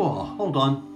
Whoa, hold on.